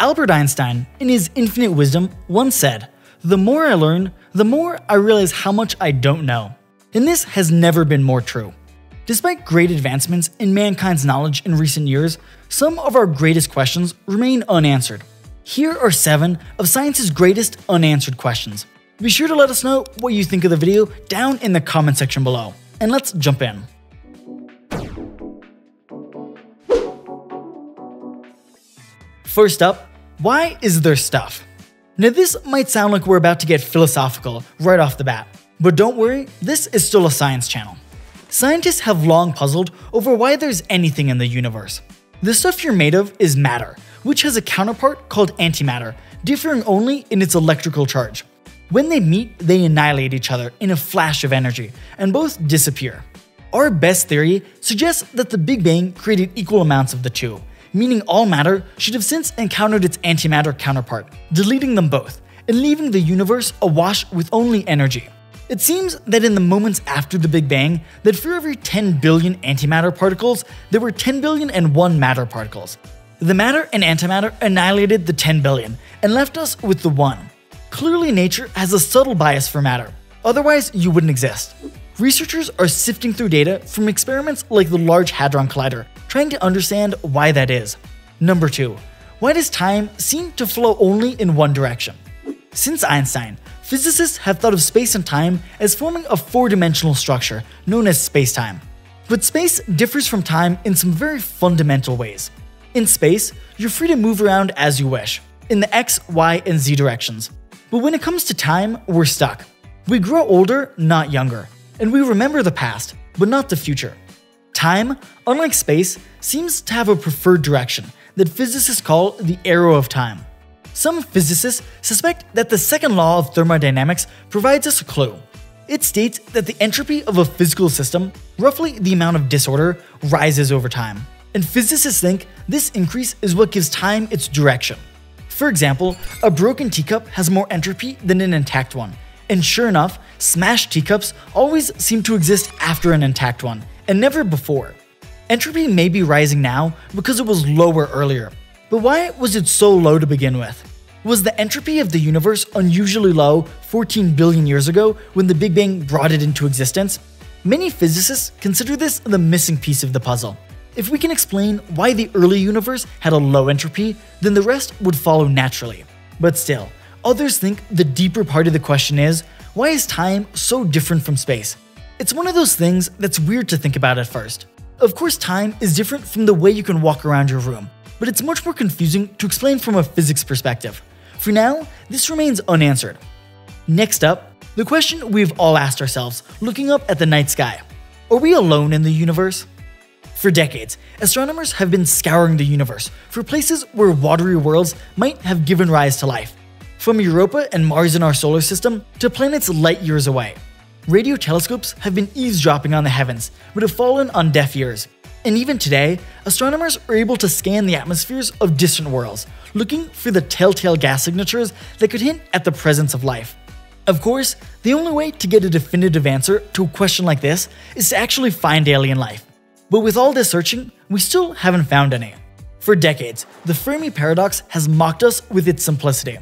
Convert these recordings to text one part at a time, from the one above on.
Albert Einstein, in his infinite wisdom, once said, The more I learn, the more I realize how much I don't know. And this has never been more true. Despite great advancements in mankind's knowledge in recent years, some of our greatest questions remain unanswered. Here are 7 of science's greatest unanswered questions. Be sure to let us know what you think of the video down in the comment section below. And let's jump in. First up, why is there stuff? Now, this might sound like we're about to get philosophical right off the bat, but don't worry, this is still a science channel. Scientists have long puzzled over why there's anything in the universe. The stuff you're made of is matter, which has a counterpart called antimatter, differing only in its electrical charge. When they meet, they annihilate each other in a flash of energy, and both disappear. Our best theory suggests that the Big Bang created equal amounts of the two, meaning all matter should have since encountered its antimatter counterpart, deleting them both, and leaving the universe awash with only energy. It seems that in the moments after the Big Bang, that for every 10 billion antimatter particles, there were 10 billion and 1 matter particles. The matter and antimatter annihilated the 10 billion and left us with the 1. Clearly nature has a subtle bias for matter, otherwise you wouldn't exist. Researchers are sifting through data from experiments like the Large Hadron Collider, trying to understand why that is. Number 2. Why does time seem to flow only in one direction? Since Einstein, physicists have thought of space and time as forming a four dimensional structure known as spacetime. But space differs from time in some very fundamental ways. In space, you're free to move around as you wish, in the x, y, and z directions. But when it comes to time, we're stuck. We grow older, not younger, and we remember the past, but not the future. Time, unlike space, seems to have a preferred direction that physicists call the arrow of time. Some physicists suspect that the second law of thermodynamics provides us a clue. It states that the entropy of a physical system, roughly the amount of disorder, rises over time. And physicists think this increase is what gives time its direction. For example, a broken teacup has more entropy than an intact one. And sure enough, smashed teacups always seem to exist after an intact one, and never before. Entropy may be rising now because it was lower earlier, but why was it so low to begin with? Was the entropy of the universe unusually low 14 billion years ago when the Big Bang brought it into existence? Many physicists consider this the missing piece of the puzzle. If we can explain why the early universe had a low entropy, then the rest would follow naturally. But still, others think the deeper part of the question is why is time so different from space? It's one of those things that's weird to think about at first. Of course, time is different from the way you can walk around your room, but it's much more confusing to explain from a physics perspective. For now, this remains unanswered. Next up, the question we've all asked ourselves looking up at the night sky Are we alone in the universe? For decades, astronomers have been scouring the universe for places where watery worlds might have given rise to life. From Europa and Mars in our solar system to planets light years away. Radio telescopes have been eavesdropping on the heavens, but have fallen on deaf ears, and even today, astronomers are able to scan the atmospheres of distant worlds, looking for the telltale gas signatures that could hint at the presence of life. Of course, the only way to get a definitive answer to a question like this is to actually find alien life. But with all this searching, we still haven't found any. For decades, the Fermi paradox has mocked us with its simplicity.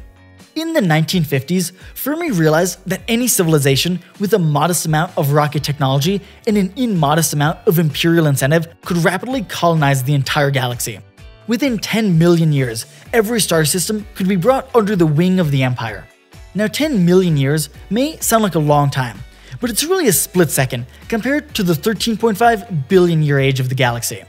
In the 1950s, Fermi realized that any civilization with a modest amount of rocket technology and an immodest amount of imperial incentive could rapidly colonize the entire galaxy. Within 10 million years, every star system could be brought under the wing of the Empire. Now, 10 million years may sound like a long time, but it's really a split second compared to the 13.5 billion year age of the galaxy.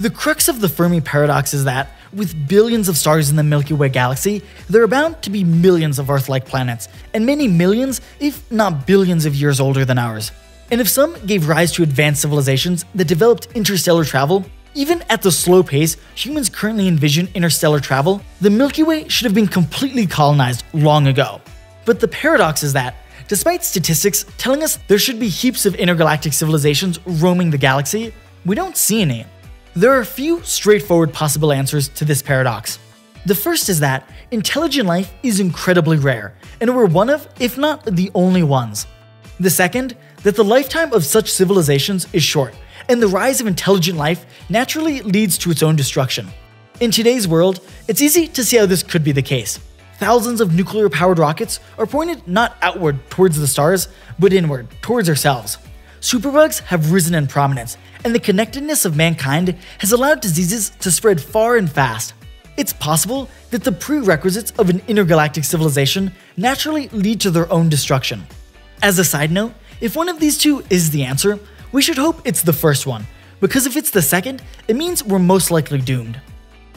The crux of the Fermi paradox is that with billions of stars in the Milky Way galaxy, there are bound to be millions of Earth like planets, and many millions, if not billions, of years older than ours. And if some gave rise to advanced civilizations that developed interstellar travel, even at the slow pace humans currently envision interstellar travel, the Milky Way should have been completely colonized long ago. But the paradox is that, despite statistics telling us there should be heaps of intergalactic civilizations roaming the galaxy, we don't see any. There are a few straightforward possible answers to this paradox. The first is that intelligent life is incredibly rare, and we're one of, if not the only ones. The second, that the lifetime of such civilizations is short, and the rise of intelligent life naturally leads to its own destruction. In today's world, it's easy to see how this could be the case. Thousands of nuclear powered rockets are pointed not outward towards the stars, but inward towards ourselves. Superbugs have risen in prominence, and the connectedness of mankind has allowed diseases to spread far and fast. It's possible that the prerequisites of an intergalactic civilization naturally lead to their own destruction. As a side note, if one of these two is the answer, we should hope it's the first one, because if it's the second, it means we're most likely doomed.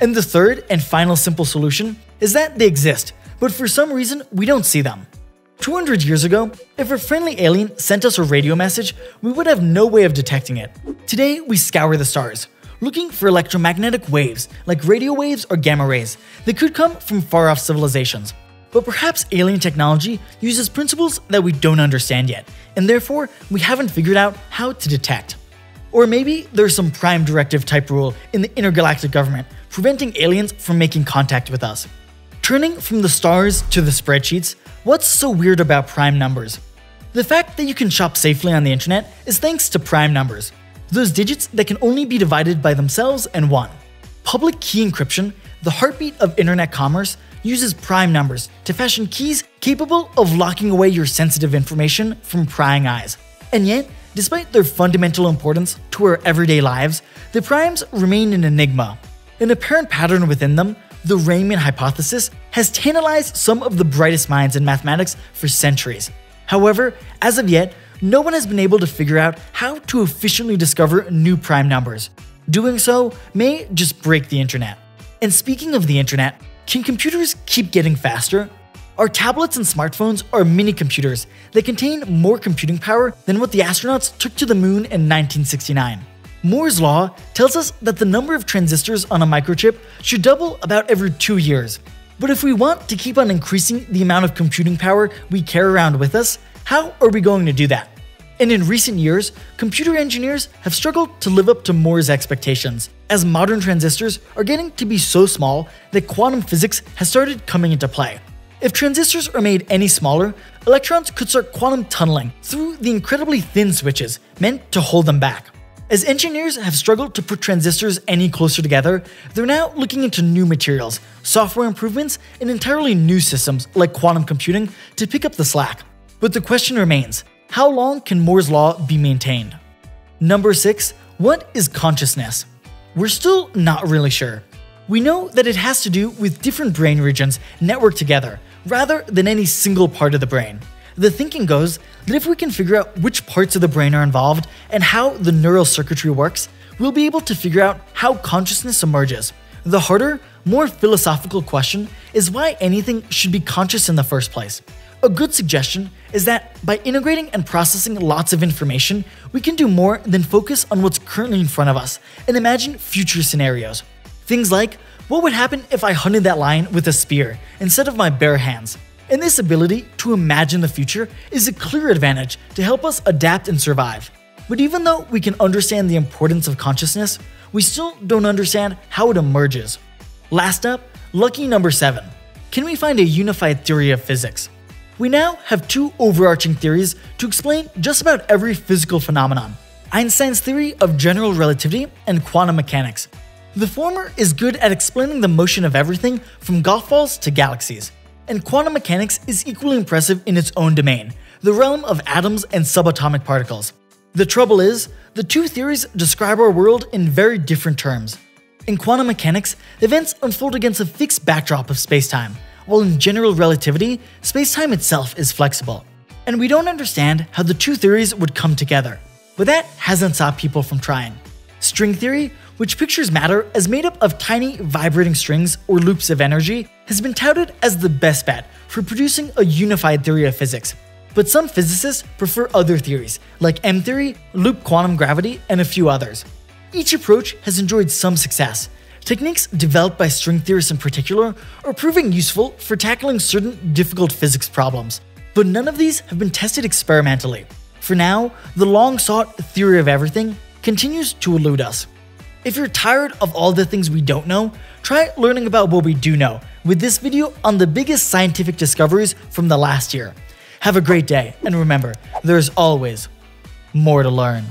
And the third and final simple solution is that they exist, but for some reason we don't see them. 200 years ago, if a friendly alien sent us a radio message, we would have no way of detecting it. Today, we scour the stars, looking for electromagnetic waves like radio waves or gamma rays that could come from far off civilizations. But perhaps alien technology uses principles that we don't understand yet, and therefore we haven't figured out how to detect. Or maybe there's some prime directive type rule in the intergalactic government preventing aliens from making contact with us. Turning from the stars to the spreadsheets, what's so weird about prime numbers? The fact that you can shop safely on the internet is thanks to prime numbers, those digits that can only be divided by themselves and 1. Public key encryption, the heartbeat of internet commerce, uses prime numbers to fashion keys capable of locking away your sensitive information from prying eyes. And yet, despite their fundamental importance to our everyday lives, the primes remain an enigma. An apparent pattern within them, the Riemann hypothesis, has tantalized some of the brightest minds in mathematics for centuries. However, as of yet, no one has been able to figure out how to efficiently discover new prime numbers. Doing so may just break the internet. And speaking of the internet, can computers keep getting faster? Our tablets and smartphones are mini computers that contain more computing power than what the astronauts took to the moon in 1969. Moore's Law tells us that the number of transistors on a microchip should double about every two years. But if we want to keep on increasing the amount of computing power we carry around with us, how are we going to do that? And in recent years, computer engineers have struggled to live up to Moore's expectations, as modern transistors are getting to be so small that quantum physics has started coming into play. If transistors are made any smaller, electrons could start quantum tunneling through the incredibly thin switches meant to hold them back. As engineers have struggled to put transistors any closer together, they're now looking into new materials, software improvements, and entirely new systems like quantum computing to pick up the slack. But the question remains how long can Moore's Law be maintained? Number 6. What is consciousness? We're still not really sure. We know that it has to do with different brain regions networked together, rather than any single part of the brain. The thinking goes that if we can figure out which parts of the brain are involved and how the neural circuitry works, we'll be able to figure out how consciousness emerges. The harder, more philosophical question is why anything should be conscious in the first place. A good suggestion is that by integrating and processing lots of information, we can do more than focus on what's currently in front of us and imagine future scenarios. Things like, what would happen if I hunted that lion with a spear instead of my bare hands? And this ability to imagine the future is a clear advantage to help us adapt and survive. But even though we can understand the importance of consciousness, we still don't understand how it emerges. Last up, lucky number 7. Can we find a unified theory of physics? We now have two overarching theories to explain just about every physical phenomenon Einstein's theory of general relativity and quantum mechanics. The former is good at explaining the motion of everything from golf balls to galaxies and quantum mechanics is equally impressive in its own domain, the realm of atoms and subatomic particles. The trouble is, the two theories describe our world in very different terms. In quantum mechanics, events unfold against a fixed backdrop of spacetime, while in general relativity, spacetime itself is flexible. And we don't understand how the two theories would come together. But that hasn't stopped people from trying. String theory which pictures matter as made up of tiny vibrating strings or loops of energy, has been touted as the best bet for producing a unified theory of physics. But some physicists prefer other theories, like M theory, loop quantum gravity, and a few others. Each approach has enjoyed some success. Techniques developed by string theorists in particular are proving useful for tackling certain difficult physics problems, but none of these have been tested experimentally. For now, the long sought theory of everything continues to elude us. If you're tired of all the things we don't know, try learning about what we do know with this video on the biggest scientific discoveries from the last year. Have a great day, and remember, there's always more to learn.